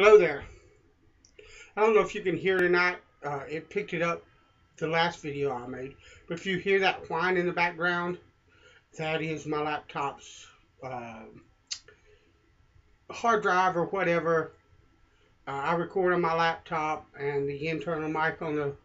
Hello there. I don't know if you can hear it or not. Uh, it picked it up the last video I made. But if you hear that whine in the background, that is my laptop's uh, hard drive or whatever. Uh, I record on my laptop, and the internal mic on the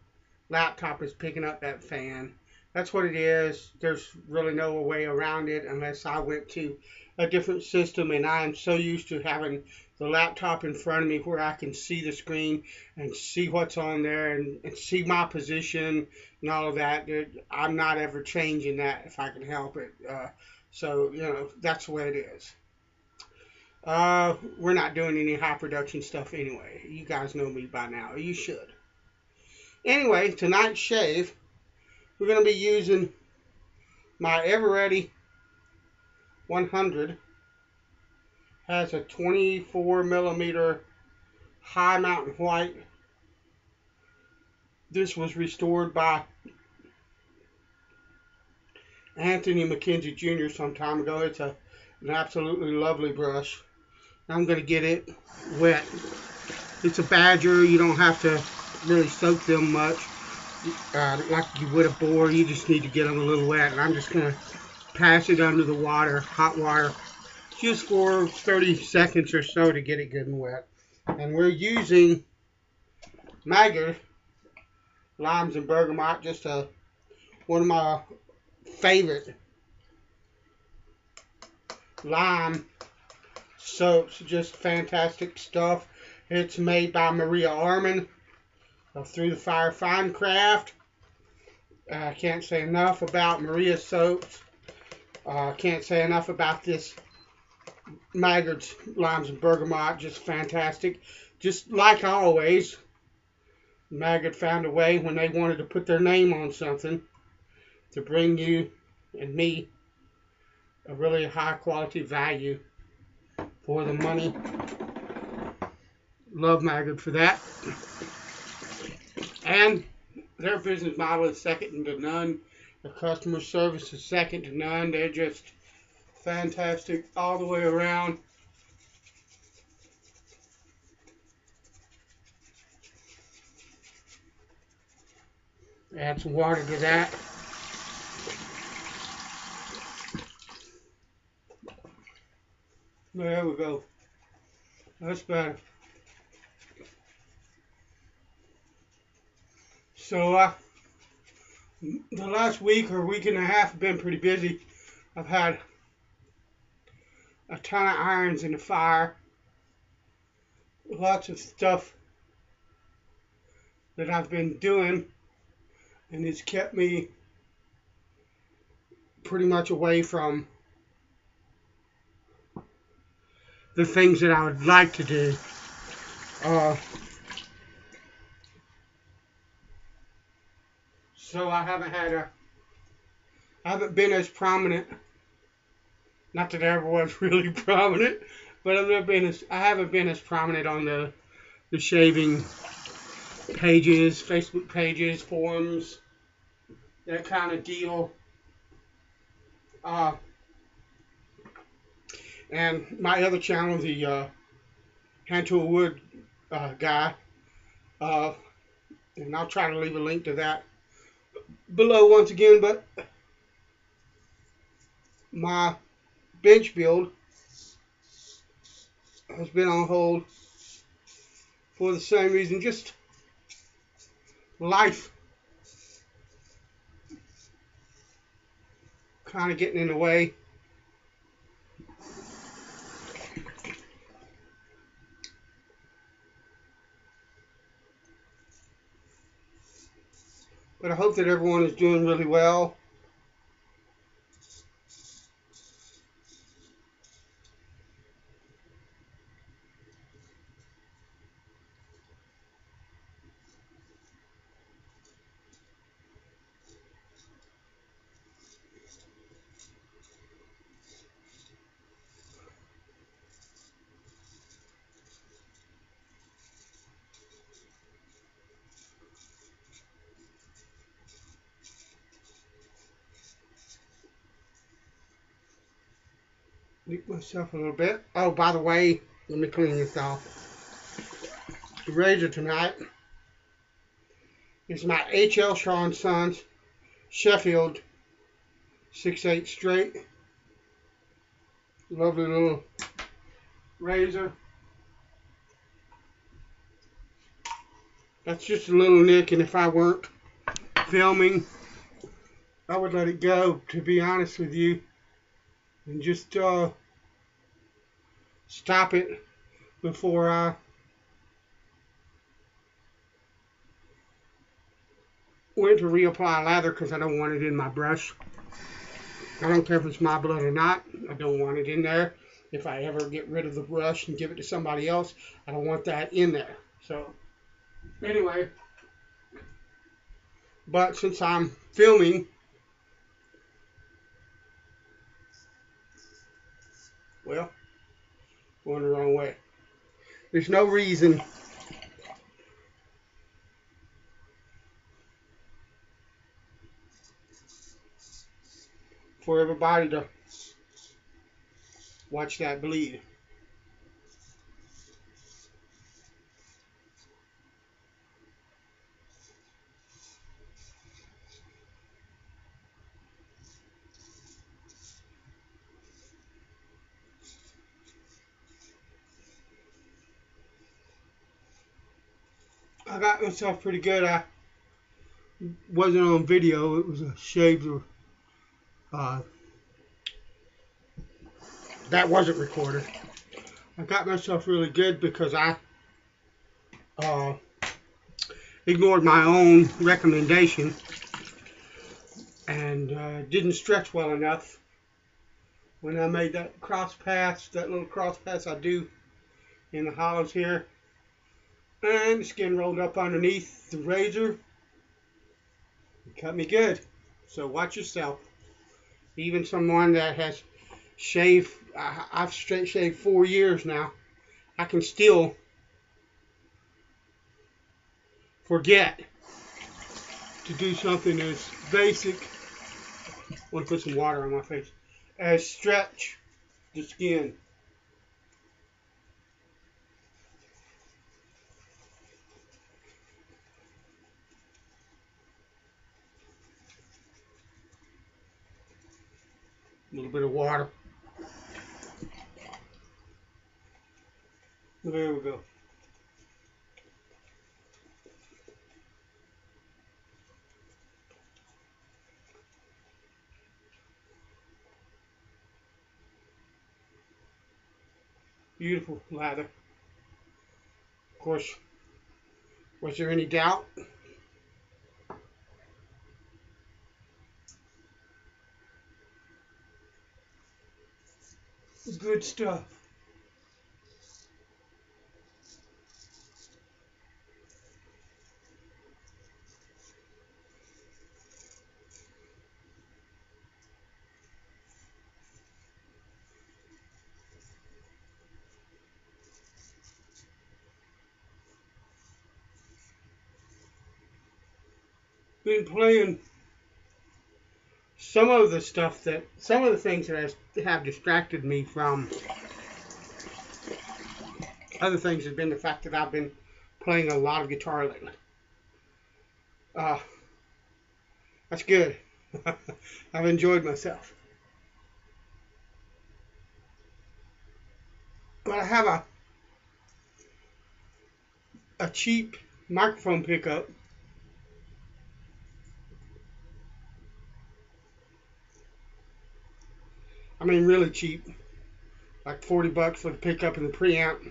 laptop is picking up that fan. That's what it is. There's really no way around it unless I went to a different system, and I am so used to having the laptop in front of me where I can see the screen and see what's on there and, and see my position and all of that. I'm not ever changing that if I can help it. Uh, so, you know, that's the way it is. Uh, we're not doing any high production stuff anyway. You guys know me by now. You should. Anyway, tonight's shave, we're going to be using my Ever Ready 100 has a 24 millimeter high mountain white. This was restored by Anthony McKenzie Jr. some time ago. It's a, an absolutely lovely brush. I'm going to get it wet. It's a badger. You don't have to really soak them much uh, like you would a boar. You just need to get them a little wet. And I'm just going to pass it under the water, hot water, just for 30 seconds or so to get it good and wet. And we're using Maggard limes and bergamot, just a one of my favorite lime soaps, just fantastic stuff. It's made by Maria Arman of Through the Fire Fine Craft. I can't say enough about Maria soaps. I uh, can't say enough about this Maggard's limes and bergamot, just fantastic. Just like always, Maggard found a way when they wanted to put their name on something to bring you and me a really high quality value for the money. Love Maggard for that. And their business model is second to none. The customer service is second to none. They're just fantastic all the way around. Add some water to that. There we go. That's better. So, uh, the last week or week and a half have been pretty busy. I've had a ton of irons in the fire, lots of stuff that I've been doing, and it's kept me pretty much away from the things that I would like to do. Uh, so I haven't had a, I haven't been as prominent not that I ever was really prominent, but I've never been as I haven't been as prominent on the the shaving pages, Facebook pages, forums, that kind of deal. Uh, and my other channel, the uh, Hand Tool Wood uh, guy, uh, and I'll try to leave a link to that below once again. But my bench build has been on hold for the same reason, just life kind of getting in the way. But I hope that everyone is doing really well. Myself a little bit. Oh, by the way, let me clean this off. razor tonight is my H. Elshaw Sons Sheffield 6-8 straight. Lovely little razor. That's just a little nick, and if I weren't filming, I would let it go, to be honest with you, and just uh, stop it before I went to reapply lather because I don't want it in my brush. I don't care if it's my blood or not. I don't want it in there. If I ever get rid of the brush and give it to somebody else, I don't want that in there. So Anyway, but since I'm filming, well, going the wrong way. There's no reason for everybody to watch that bleed. I got myself pretty good. I wasn't on video. It was a shave. Uh, that wasn't recorded. I got myself really good because I uh, ignored my own recommendation and uh, didn't stretch well enough when I made that cross pass, that little cross pass I do in the hollows here and skin rolled up underneath the razor. It cut me good. So watch yourself. Even someone that has shaved, I've straight shaved four years now. I can still forget to do something as basic. I want to put some water on my face. As stretch the skin. A little bit of water. There we go. Beautiful lather. Of course, was there any doubt? Good stuff. Been playing some of the stuff that some of the things that have distracted me from other things have been the fact that I've been playing a lot of guitar lately. Uh, that's good. I've enjoyed myself. But I have a a cheap microphone pickup I mean, really cheap. Like 40 bucks for the pickup and the preamp.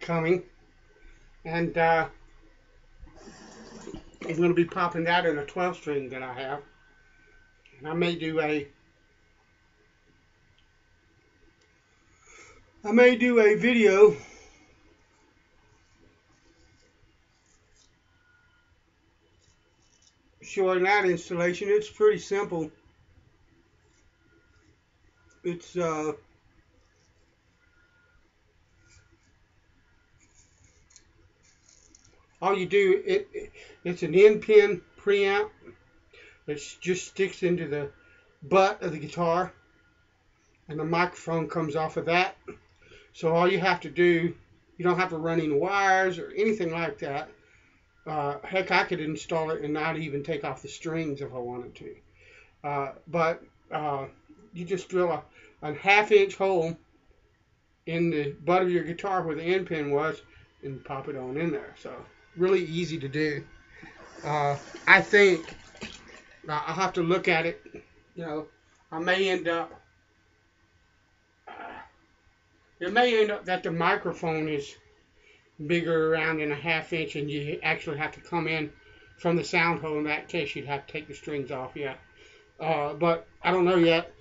Coming. And uh, I'm going to be popping that in a 12 string that I have. And I may do a I may do a video showing that installation. It's pretty simple. It's uh, all you do it, it it's an end pin preamp that just sticks into the butt of the guitar, and the microphone comes off of that. So all you have to do, you don't have to run any wires or anything like that. Uh, heck, I could install it and not even take off the strings if I wanted to. Uh, but uh, you just drill a, a half inch hole in the butt of your guitar where the end pin was and pop it on in there. So really easy to do. Uh, I think I'll have to look at it. You know, I may end up. It may end up that the microphone is bigger around than a half inch, and you actually have to come in from the sound hole. In that case, you'd have to take the strings off. Yeah, uh, but I don't know yet.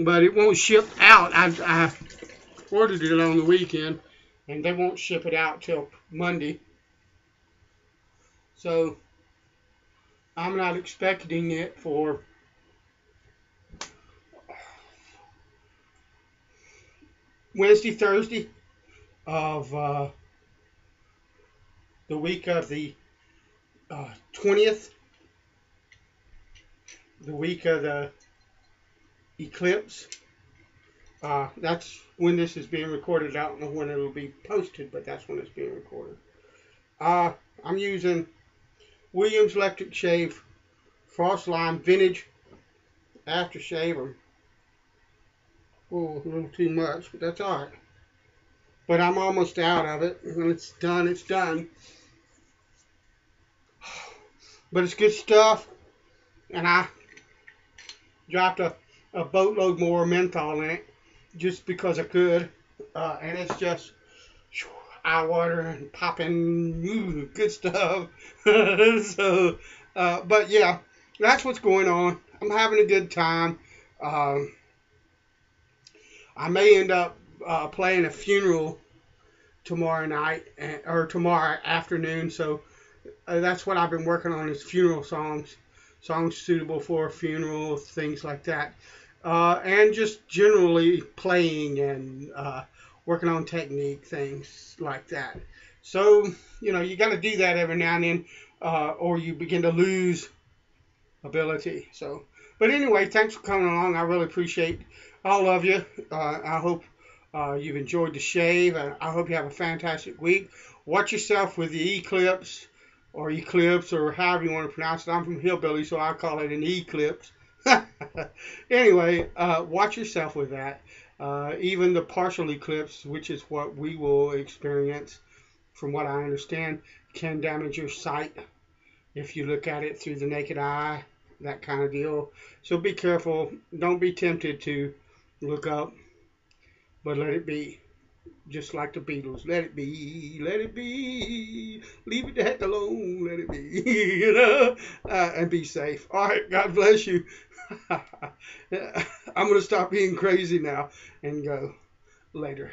But it won't ship out. I, I ordered it on the weekend, and they won't ship it out till Monday. So I'm not expecting it for Wednesday, Thursday of uh, the week of the uh, 20th, the week of the eclipse. Uh, that's when this is being recorded. I don't know when it will be posted, but that's when it's being recorded. Uh, I'm using Williams Electric Shave Frost Lime Vintage Aftershave. Oh, a little too much, but that's alright. But I'm almost out of it. When it's done, it's done. But it's good stuff. And I dropped a, a boatload more menthol in it just because I could. Uh, and it's just eye water and popping, ooh, good stuff. so, uh, but yeah, that's what's going on. I'm having a good time. Um, I may end up uh, playing a funeral tomorrow night or tomorrow afternoon. So uh, that's what I've been working on is funeral songs, songs suitable for a funeral, things like that, uh, and just generally playing and uh, working on technique, things like that. So, you know, you got to do that every now and then, uh, or you begin to lose ability. So, but anyway, thanks for coming along. I really appreciate all of you. Uh, I hope uh, you've enjoyed the shave. and I hope you have a fantastic week. Watch yourself with the eclipse or eclipse or however you want to pronounce it. I'm from Hillbilly, so I call it an eclipse. anyway, uh, watch yourself with that. Uh, even the partial eclipse, which is what we will experience, from what I understand, can damage your sight if you look at it through the naked eye, that kind of deal. So be careful. Don't be tempted to look up, but let it be. Just like the Beatles, let it be, let it be, leave it the heck alone, let it be, you know, uh, and be safe. All right, God bless you. I'm going to stop being crazy now and go later.